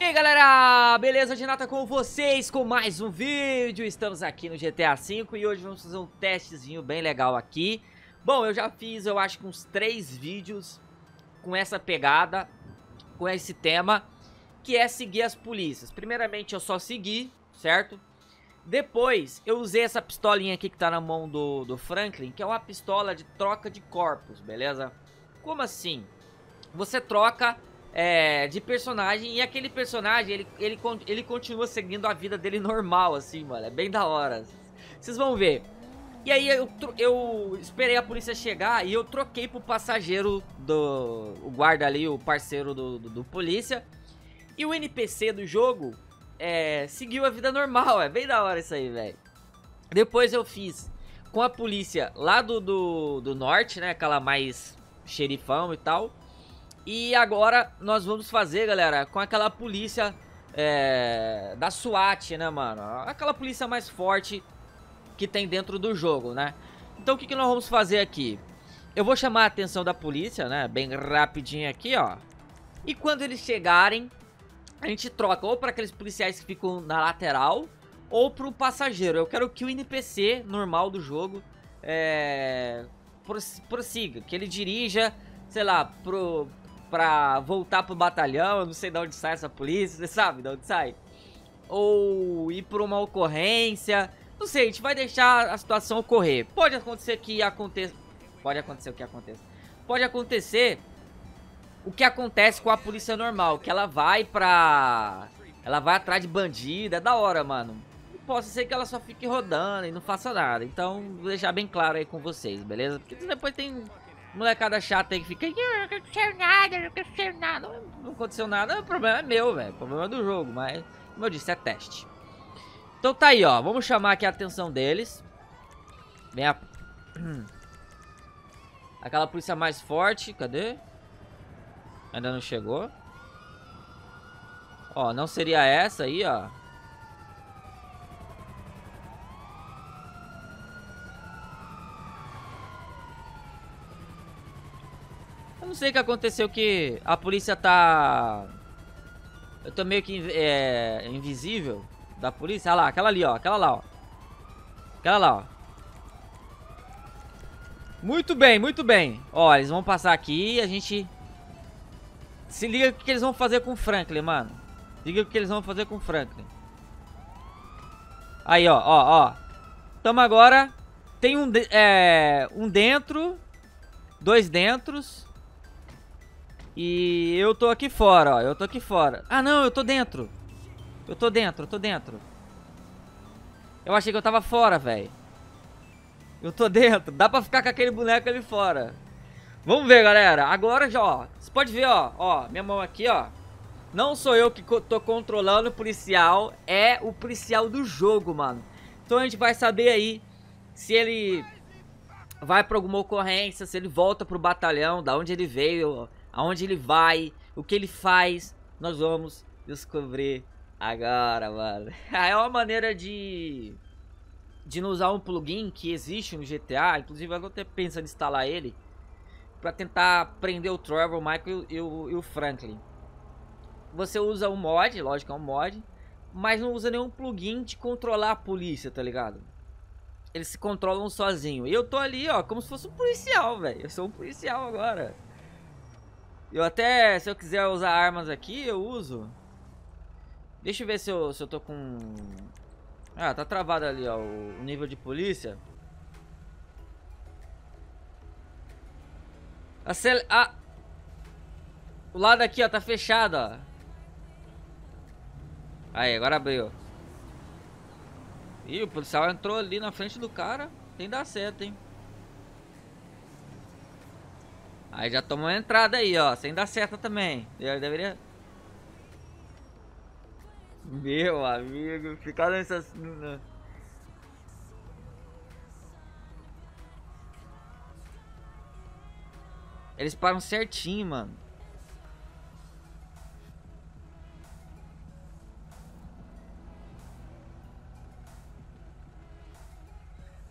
E aí galera, beleza? Genata com vocês com mais um vídeo Estamos aqui no GTA V e hoje vamos fazer um testezinho bem legal aqui Bom, eu já fiz, eu acho que uns três vídeos com essa pegada, com esse tema Que é seguir as polícias Primeiramente eu só segui, certo? Depois eu usei essa pistolinha aqui que tá na mão do, do Franklin Que é uma pistola de troca de corpos, beleza? Como assim? Você troca é, de personagem e aquele personagem, ele, ele, ele continua seguindo a vida dele normal, assim, mano. É bem da hora. Vocês vão ver. E aí eu, eu esperei a polícia chegar e eu troquei pro passageiro do... O guarda ali, o parceiro do, do, do polícia. E o NPC do jogo é, seguiu a vida normal. É bem da hora isso aí, velho. Depois eu fiz com a polícia lá do, do, do norte, né? Aquela mais xerifão e tal. E agora nós vamos fazer, galera, com aquela polícia é, da SWAT, né, mano? Aquela polícia mais forte que tem dentro do jogo, né? Então o que, que nós vamos fazer aqui? Eu vou chamar a atenção da polícia, né? Bem rapidinho aqui, ó. E quando eles chegarem, a gente troca ou para aqueles policiais que ficam na lateral ou para o passageiro. Eu quero que o NPC normal do jogo é, prossiga, que ele dirija, sei lá, pro, pra voltar pro batalhão, não sei de onde sai essa polícia, você sabe de onde sai? Ou ir por uma ocorrência, não sei, a gente vai deixar a situação ocorrer. Pode acontecer que aconteça, pode acontecer o que aconteça. Pode acontecer o que acontece com a polícia normal, que ela vai pra... Ela vai atrás de bandida, é da hora, mano. Posso ser que ela só fique rodando e não faça nada. Então, vou deixar bem claro aí com vocês, beleza? Porque depois tem molecada chata aí que fica. Não aconteceu nada, não aconteceu nada. Não aconteceu nada, o problema é meu, velho. O problema é do jogo, mas, como eu disse, é teste. Então tá aí, ó. Vamos chamar aqui a atenção deles. Vem a. Aquela polícia mais forte, cadê? Ainda não chegou. Ó, não seria essa aí, ó. Não sei o que aconteceu que a polícia tá... Eu tô meio que é, invisível da polícia. Olha lá, aquela ali, ó. Aquela lá, ó. Aquela lá, ó. Muito bem, muito bem. Ó, eles vão passar aqui e a gente... Se liga o que eles vão fazer com o Franklin, mano. Liga o que eles vão fazer com o Franklin. Aí, ó, ó, ó. Tamo agora... Tem um, é, um dentro... Dois dentros... E eu tô aqui fora, ó. Eu tô aqui fora. Ah, não, eu tô dentro. Eu tô dentro, eu tô dentro. Eu achei que eu tava fora, velho. Eu tô dentro. Dá pra ficar com aquele boneco ali fora. Vamos ver, galera. Agora já, ó. Você pode ver, ó. Ó, minha mão aqui, ó. Não sou eu que tô controlando o policial. É o policial do jogo, mano. Então a gente vai saber aí se ele vai pra alguma ocorrência, se ele volta pro batalhão, da onde ele veio, aonde ele vai, o que ele faz, nós vamos descobrir agora, mano. é uma maneira de de não usar um plugin que existe no GTA, inclusive eu até pensando em instalar ele para tentar prender o Trevor, o Michael e o, e o Franklin. Você usa um mod, lógico, é um mod, mas não usa nenhum plugin de controlar a polícia, tá ligado? Eles se controlam sozinho. E eu tô ali, ó, como se fosse um policial, velho. Eu sou um policial agora. Eu até, se eu quiser usar armas aqui, eu uso. Deixa eu ver se eu, se eu tô com... Ah, tá travado ali, ó, o nível de polícia. Acel... Ah! O lado aqui, ó, tá fechado, ó. Aí, agora abriu. Ih, o policial entrou ali na frente do cara. Tem dar certo, hein. Aí já tomou uma entrada aí, ó. Sem dar certo também. Eu deveria... Meu amigo, ficar nessas... Eles param certinho, mano.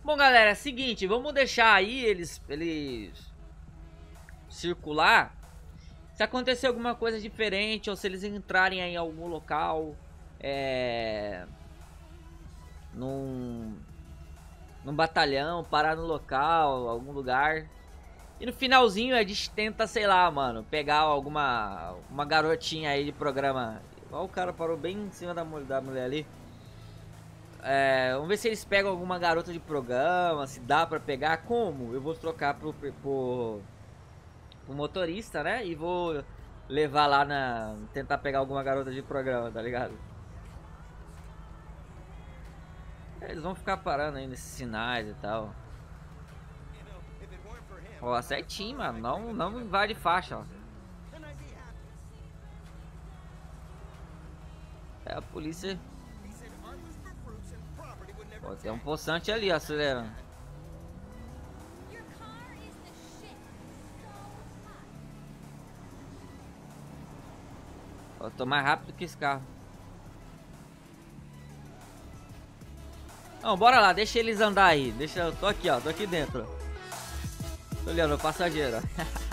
Bom, galera, é seguinte, vamos deixar aí eles, eles circular. Se acontecer alguma coisa diferente ou se eles entrarem em algum local, é, num, num batalhão, parar no local, algum lugar. E no finalzinho a gente tenta, sei lá, mano, pegar alguma uma garotinha aí de programa. Olha o cara parou bem em cima da, da mulher ali. É, vamos ver se eles pegam alguma garota de programa, se dá pra pegar. Como? Eu vou trocar pro, pro, pro motorista, né? E vou levar lá na... Tentar pegar alguma garota de programa, tá ligado? Eles vão ficar parando aí nesses sinais e tal. Ó, certinho, mano. Não, não invade faixa, ó. É, a polícia... Ó, tem um poçante ali, acelerando. Eu tô mais rápido que esse carro. Não, bora lá, deixa eles andar aí. Deixa, eu tô aqui, ó, tô aqui dentro. Tô olhando passageiro.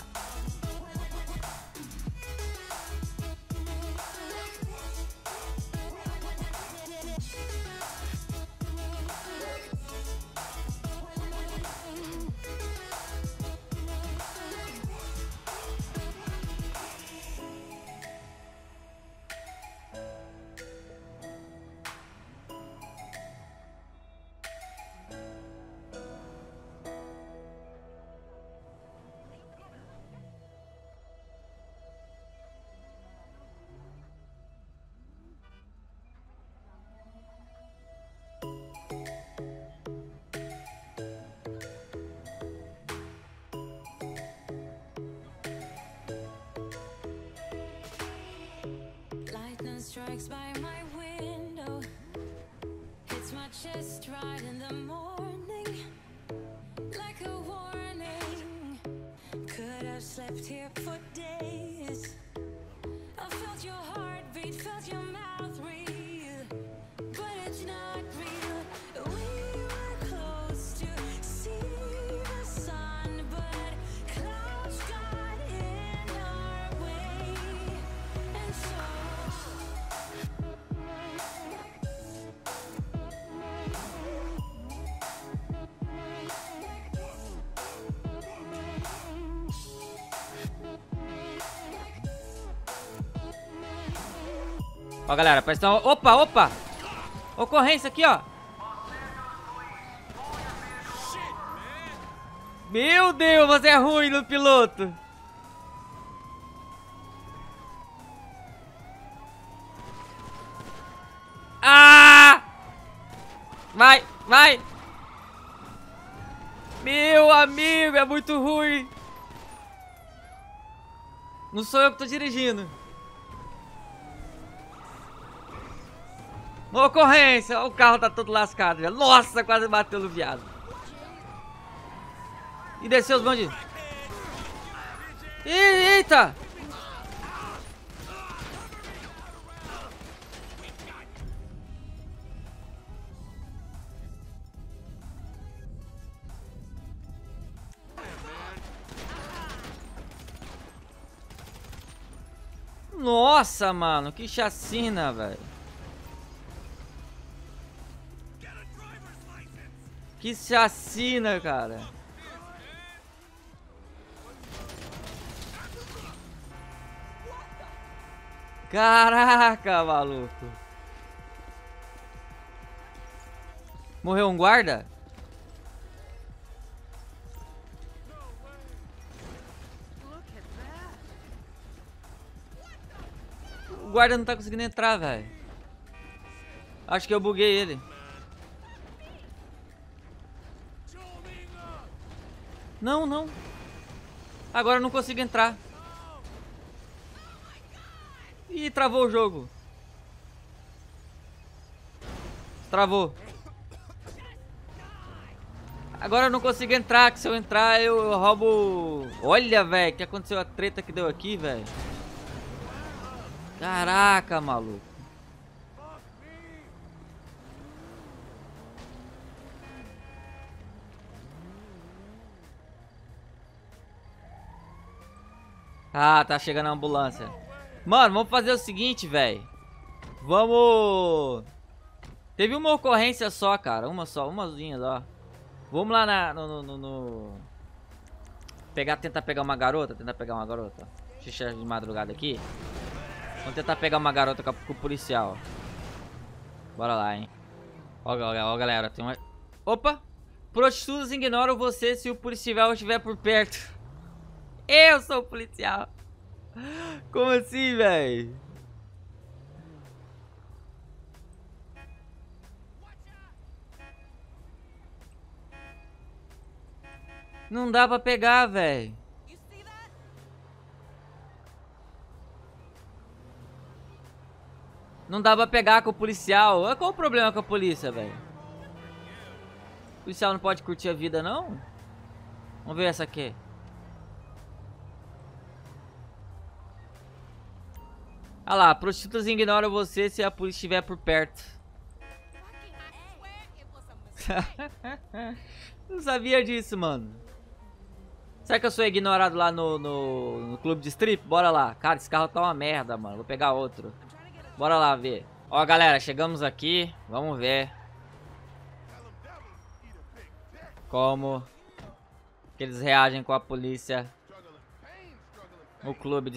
strikes by my window. Hits my chest right in the morning Like a warning. Could have slept here for Ó, galera, presta atenção. Opa, opa! Ocorrência aqui, ó. Meu Deus, você é ruim no piloto. Ah! Vai, vai! Meu amigo, é muito ruim. Não sou eu que tô dirigindo. Ocorrência! O carro tá todo lascado. Nossa, quase bateu no viado. E desceu os bandidos. Eita! Nossa, mano, que chacina, velho. Que chacina, cara. Caraca, maluco. Morreu um guarda? O guarda não tá conseguindo entrar, velho. Acho que eu buguei ele. Não, não. Agora eu não consigo entrar. Ih, travou o jogo. Travou. Agora eu não consigo entrar, que se eu entrar eu roubo... Olha, velho, que aconteceu a treta que deu aqui, velho. Caraca, maluco. Ah, tá chegando a ambulância. Mano, vamos fazer o seguinte, velho. Vamos... Teve uma ocorrência só, cara. Uma só, umazinha ó. Vamos lá na, no, no, no, Pegar, tentar pegar uma garota. Tentar pegar uma garota. Xixi de madrugada aqui. Vamos tentar pegar uma garota com, com o policial. Bora lá, hein. Ó, ó, ó, galera. Tem uma... Opa! Prostitutas ignoram você se o policial estiver por perto. Eu sou o policial. Como assim, velho? Não dá pra pegar, velho. Não dá pra pegar com o policial. Qual o problema com a polícia, velho? O policial não pode curtir a vida, não? Vamos ver essa aqui. Olha lá, prostitutas ignoram você se a polícia estiver por perto. não sabia disso, mano. Será que eu sou ignorado lá no, no, no, clube de strip? Bora lá. Cara, esse carro tá uma merda, mano. Vou pegar outro. Bora lá ver. Ó, galera, chegamos aqui. Vamos ver. Como que eles reagem com a polícia no clube de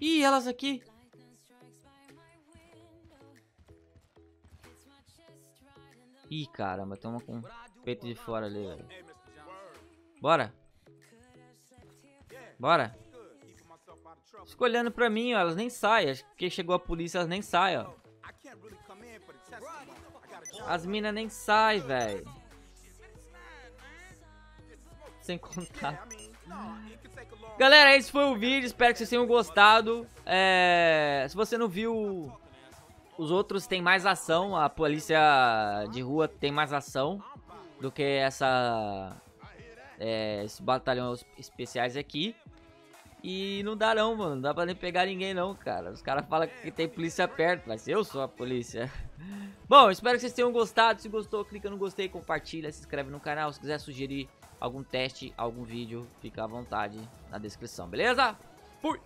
Ih, elas aqui. Ih, caramba, tem uma com peito de fora ali, velho. Bora. Bora. Escolhendo pra mim, ó, elas nem saem. Acho que chegou a polícia, elas nem saem, ó. As minas nem saem, velho. Sem contar. Galera, esse foi o vídeo. Espero que vocês tenham gostado. É... Se você não viu os outros tem mais ação, a polícia de rua tem mais ação do que essa é, esse batalhão especiais aqui. E não dá não, mano. Não dá pra nem pegar ninguém não, cara. Os caras falam que tem polícia perto, mas eu sou a polícia. Bom, espero que vocês tenham gostado. Se gostou, clica no gostei, compartilha, se inscreve no canal. Se quiser sugerir algum teste, algum vídeo, fica à vontade na descrição, beleza? Fui!